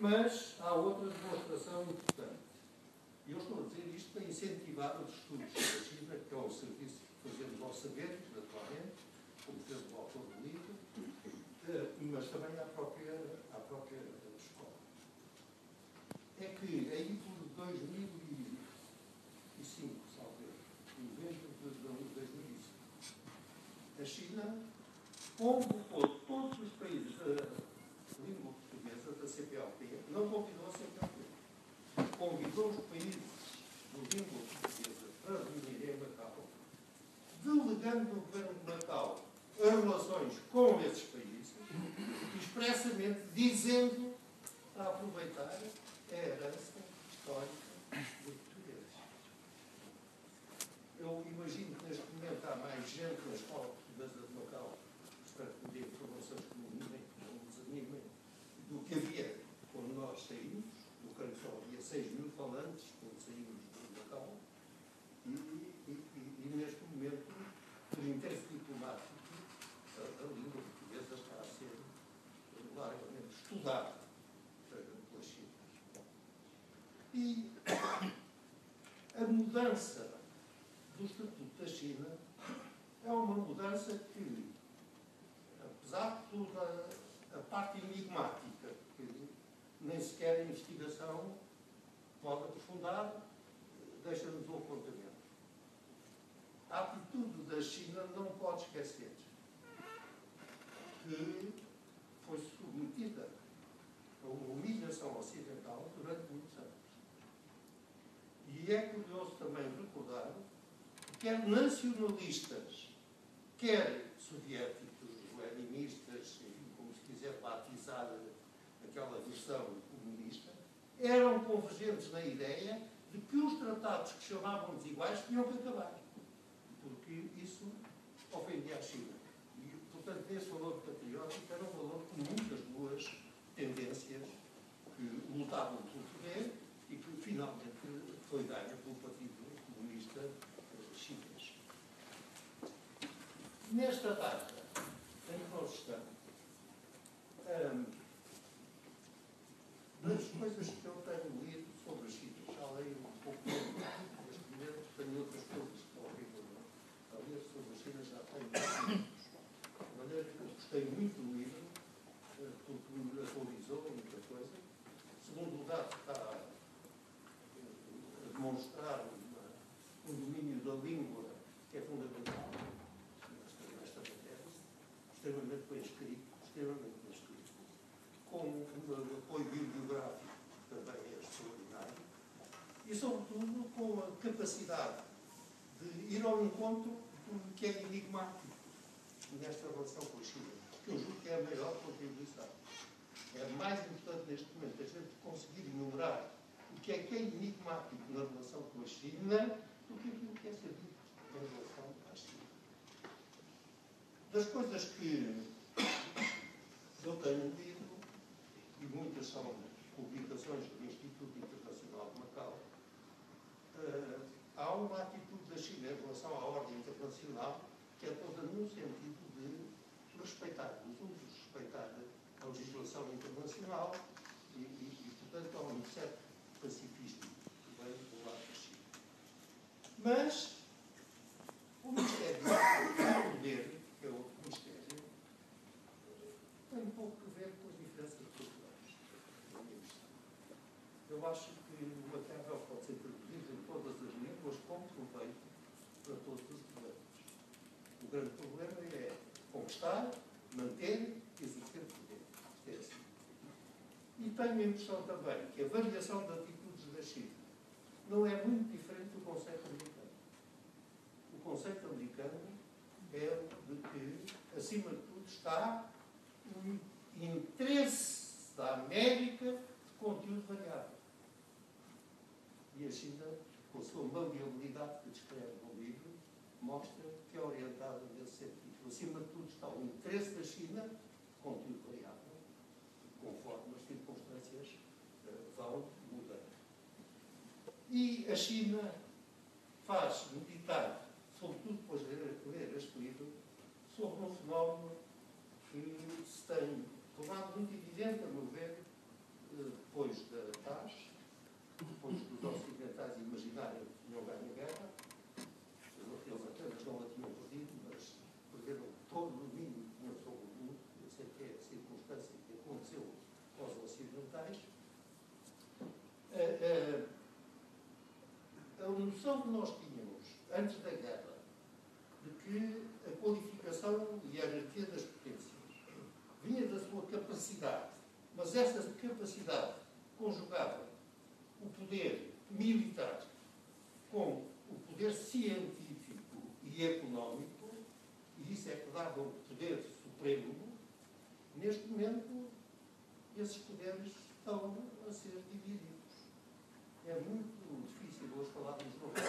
Mas há outra demonstração importante. E eu estou a dizer isto para incentivar os estudos da China, que é o serviço que fazemos aos saberes, naturalmente, como fez o autor do livro, eh, mas também à própria, à própria escola. É que aí por 2005, salve, novembro de 2005, a China convocou todos os países da língua portuguesa, da CPLP, não convidou a CPLP, convidou os países da língua portuguesa para reunirem em Macau, delegando o governo de Macau as relações com esses países, expressamente dizendo para aproveitar a herança histórica dos portugueses. Eu imagino que neste momento há mais gente na escola portuguesa de Macau para poder informações que não, não desanimem do que havia quando nós saímos, do creio que só havia 6 mil falantes quando saímos do Macau, e, e, e, e neste momento, por interesse diplomático, a, a língua portuguesa está a ser largamente estudada pela China. E a mudança do Estatuto da China é uma mudança que, de toda a parte enigmática, que nem sequer a investigação pode aprofundar, deixa-nos o apontamento. A atitude da China não pode esquecer que foi submetida a uma humilhação ocidental durante muitos anos. E é curioso também recordar que quer nacionalistas, quer soviéticos, eram convergentes na ideia de que os tratados que chamavam desiguais tinham que acabar. Porque isso ofendia a China. E, portanto, esse valor patriótico era um valor com muitas boas tendências que lutavam pelo poder e que finalmente foi ganha pelo Partido Comunista Chinês. Nesta data em que nós estamos, hum, das coisas que eu tenho lido sobre a China, já leio um pouco neste momento, tenho outras coisas que estão a ler sobre a China, já tenho de maneira que eu gostei muito do livro, porque me atualizou muita coisa. Segundo lugar, está a demonstrar uma, um domínio da língua que é fundamental nesta, nesta matéria, extremamente bem escrito, extremamente bem escrito, com um apoio bibliográfico também é extraordinário, e sobretudo com a capacidade de ir ao encontro do que é enigmático nesta relação com a China, que eu julgo que é a maior contribuição. É mais importante neste momento a gente conseguir enumerar o que é que é enigmático na relação com a China do que aquilo que é sabido em relação. Das coisas que eu tenho lido, e muitas são publicações do Instituto Internacional de Macau, uh, há uma atitude da China em relação à ordem internacional que é toda no sentido de respeitar os usos, respeitar a legislação internacional e, e, e portanto, há um certo pacifismo que vem do lado da China. Mas o Ministério do Poder, que é outro Ministério, tem um pouco a ver com as diferenças culturais da minha visão. Eu acho que o material pode ser traduzido em todas as línguas com proveito para todos os problemas. O grande problema é conquistar, manter e exercer poder. É assim. E tenho a impressão também que a variação de atitudes da China não é muito diferente do conceito americano. O conceito americano é de que, acima de tudo, está um interesse da América de conteúdo variável. E a China, com a sua maleabilidade que descreve mostra que é orientada nesse sentido. Acima de tudo está o interesse da China conteúdo variável, conforme as circunstâncias uh, vão mudando. E a China faz meditar, sobretudo depois de ler, este livro, sobre um fenómeno que se tem tornado muito evidente, a meu ver, uh, noção que nós tínhamos, antes da guerra, de que a qualificação e a hierarquia das potências vinha da sua capacidade, mas essa capacidade conjugava o poder militar com o poder científico e económico, e isso é que dava o poder supremo, neste momento esses poderes estão a ser divididos. É muito difícil hoje falar dos novos.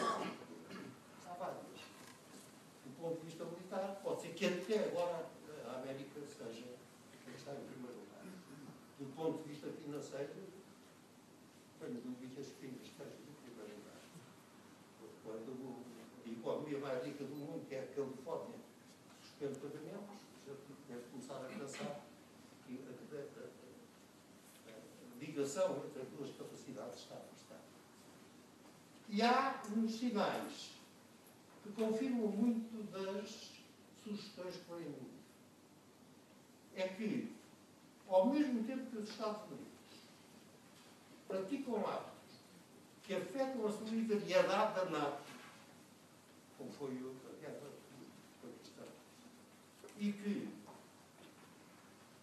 Há vários. Do ponto de vista militar, pode ser que até agora a Seja está em primeiro lugar. Do ponto de vista financeiro, tenho dúvidas que ainda esteja em primeiro lugar. Quando a economia mais rica do mundo, que é a Califórnia, suspende pagamentos, já deve começar a pensar que a, a, a, a ligação entre as duas capacidades está afastada. E há uns sinais que confirmam muito das sugestões que vêm muito. É que, ao mesmo tempo que os Estados Unidos praticam atos que afetam a solidariedade da NATO, como foi a guerra do Paquistão, e que,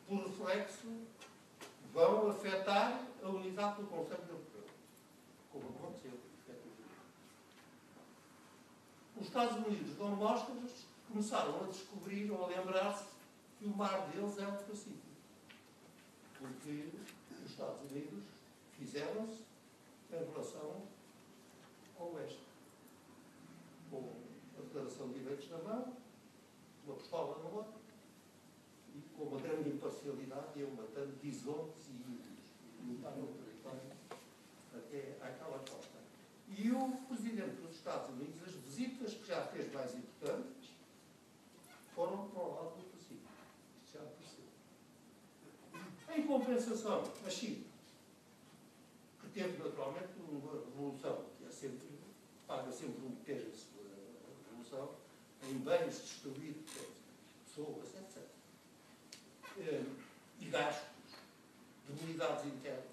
por reflexo, vão afetar a unidade do Conselho Europeu, como aconteceu, efetivamente. Os Estados Unidos dão mostras, começaram a descobrir ou a lembrar-se que o mar deles é o Pacífico. Porque os Estados Unidos fizeram-se em relação ao Oeste. Com a declaração de direitos na mão, uma pistola na outra, e com uma grande imparcialidade, iam matando bisontes e índios. Lutaram o território até àquela costa. E o Presidente dos Estados Unidos, as visitas que já fez mais importantes, foram para o lado do Pacífico. Isto já apareceu. Em compensação, a China, que teve naturalmente uma revolução, que é sempre, paga sempre um preço a revolução, em bens destruídos, pessoas, etc. E gastos de unidades internas.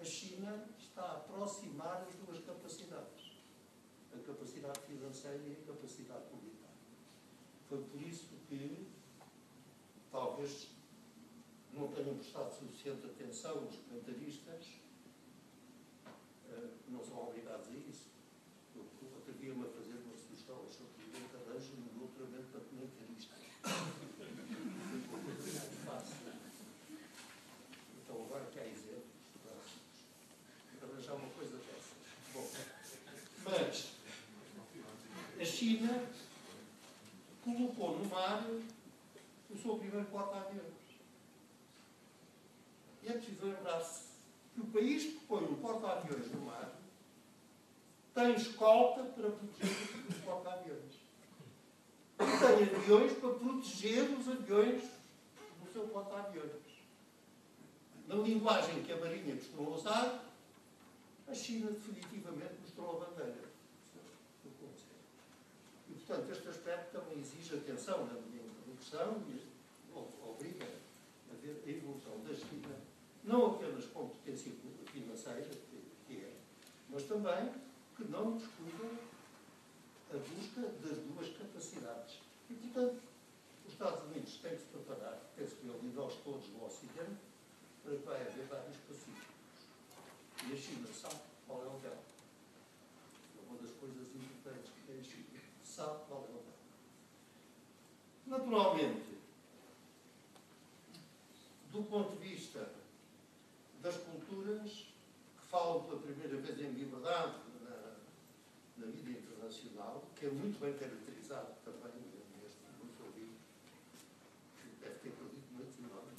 A China está a aproximar as duas capacidades, a capacidade financeira e a capacidade militar. Foi por isso que talvez não tenham prestado suficiente atenção os comentaristas, não são obrigados a isso. Eu atrevi-me a fazer uma sugestão ao Sr. Presidente arranje-me um doutoramento para comentarista. Foi uma coisa mais fácil. Então agora quer dizer, arranjar uma coisa dessas. Bom, mas a China colocou no mar o seu primeiro porta-aviões. E é preciso lembrar-se que o país que põe um porta-aviões no mar tem escolta para proteger os porta-aviões. Tem aviões para proteger os aviões do seu porta-aviões. Na linguagem que a Marinha costuma usar, a China definitivamente mostrou a bandeira. E, portanto, este aspecto também exige atenção na minha introdução e obriga a ver a evolução da China, não apenas com potência financeira, que é, mas também que não descuida a busca das duas capacidades. E, portanto, os Estados Unidos têm que se preparar, penso que e nós todos no Ocidente, para que vai haver vários pacíficos. E a China sabe qual é o dela. É uma das coisas importantes que tem a China. Sabe qual é o dela. Naturalmente, do ponto de vista das culturas que falam pela primeira vez em liberdade na, na vida internacional, que é muito bem caracterizado também neste no seu livro, que deve ter perdido muitos nomes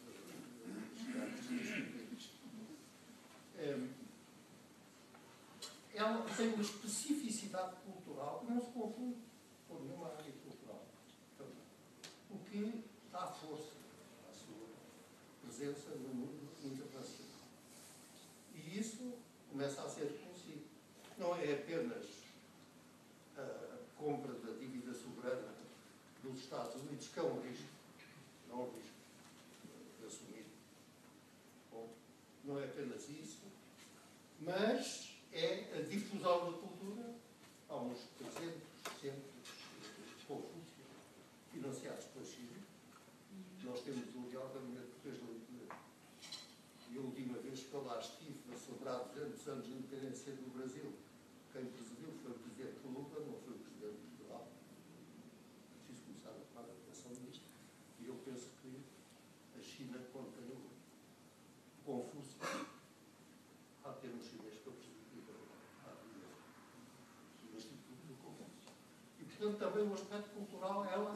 ela tem uma especificidade cultural que não se confunde com nenhuma área cultural. Também. O que dá força à sua presença no mundo internacional. E isso começa a ser reconhecido. Não é apenas a compra da dívida soberana dos Estados Unidos, que é um risco, não é um risco assumir. Bom, não é apenas isso, mas é a difusão da cultura eu lá estive, a celebrar 200 anos de independência do Brasil, quem presidiu foi o Presidente Lula, não foi o Presidente de Portugal. Preciso começar a tomar atenção nisto. E eu penso que a China contém o Confúcio. Há termos chinês para presidir a do Instituto do Confúcio. E, portanto, também o aspecto cultural, ela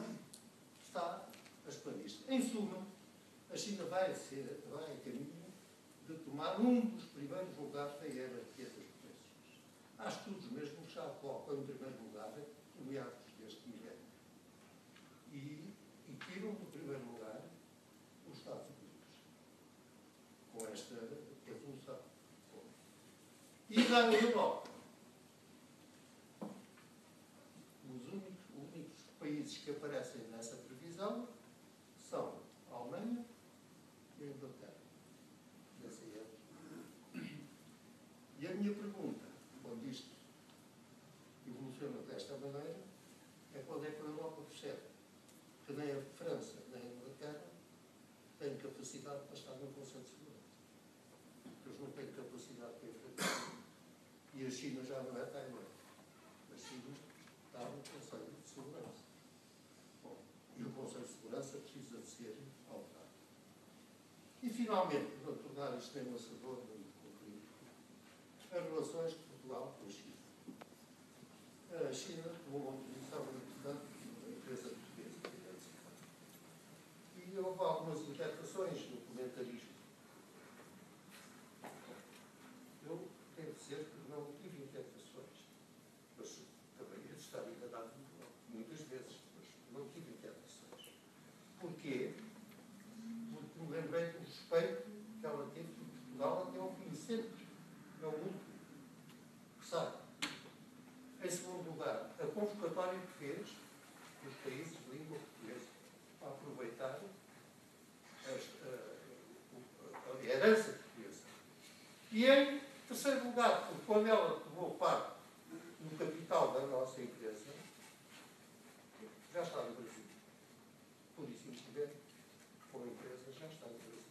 está a expandir-se. Em suma, a China vai, ser, vai a caminho de tomar um dos primeiros lugares da hierarquia das potências. Há estudos mesmo que já colocam em primeiro lugar o meados deste milénio. E, e tiram do primeiro lugar os Estados Unidos, com esta evolução. E já a Europa. Países que aparecem nessa previsão são a Alemanha e a Inglaterra. Época. E a minha pergunta, quando isto evoluciona desta maneira, é quando é que a Europa percebe que nem a França nem a Inglaterra têm capacidade para estar no Conselho de Segurança. Eles não têm capacidade para enfrentar. E a China já não é Taiwan. A China está no Conselho de Segurança. E o Conselho de Segurança precisa de ser alterado. E, finalmente, para tornar isto enlaçador muito comprido, as relações de Portugal com a China. A China tomou uma posição importante na empresa portuguesa. E houve algumas interpretações no comentarismo. Eu devo dizer que não tive interpretações, mas também ia estar enganado muitas vezes, mas não tive interpretações. Porquê? Porque me lembrei do respeito que ela teve por Portugal até ao fim, sempre. É o último que sabe. Em segundo lugar, a convocatória que fez dos países de língua portuguesa para aproveitar esta, a, a herança portuguesa. E em terceiro lugar, porque quando ela tomou parte no capital da nossa empresa, já está no Brasil. Por isso, simplesmente, com a empresa já está no Brasil.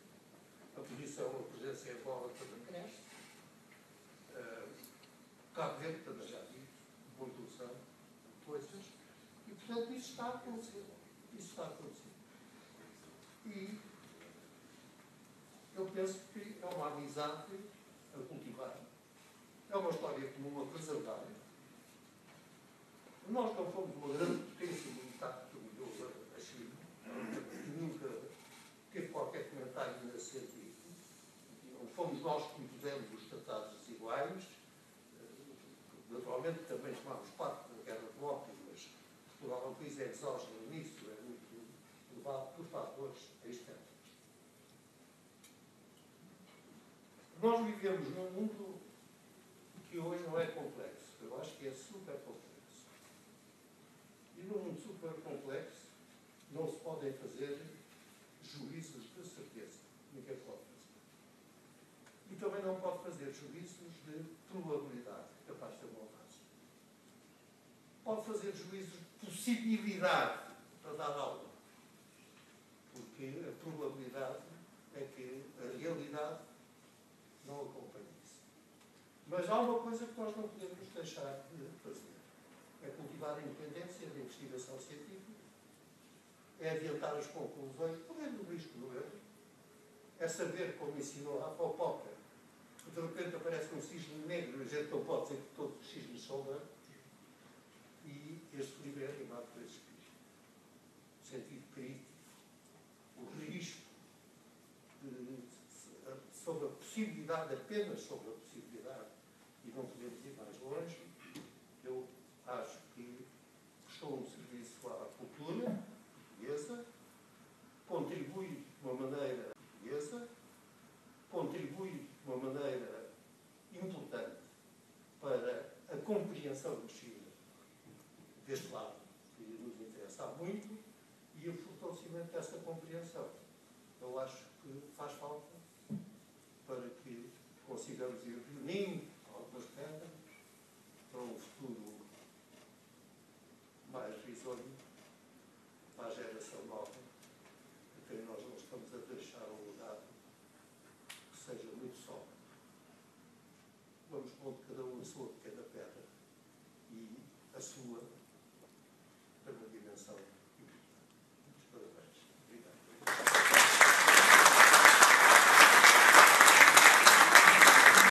A posição, a presença em Angola também cresce. Uh, Cabo Verde também já vi, boa evolução de coisas. E, portanto, isso está a acontecer. Isso está a acontecer. E eu penso que é uma amizade a cultivar. É uma história comum a preservar. Nós não fomos uma grande potência militar que humilhou a China. Nunca teve qualquer comentário nesse sentido. Não fomos nós que impusemos os tratados desiguais. Naturalmente também tomámos parte da guerra de ópio, mas Portugal é um país exógeno nisso, é muito levado por fatores externos. Nós vivemos num mundo que hoje não é complexo. Eu acho que é super complexo. E num mundo super complexo não se podem fazer juízos de certeza. Ninguém pode fazer. E também não pode fazer juízos de probabilidade, capaz de ter um avanço. Pode fazer juízos de possibilidade para dar aula. Porque a probabilidade é que a realidade não acompanha isso. Mas há uma coisa que nós não podemos deixar de fazer. É cultivar a independência da investigação científica, é adiantar as conclusões, correndo o risco do erro, é saber, como ensinou a Popóca, que de repente aparece um cisne negro e a gente não pode dizer que todos os cisnes são e este livro é animado por esse espírito. O sentido crítico, o risco de sobre a possibilidade, apenas sobre a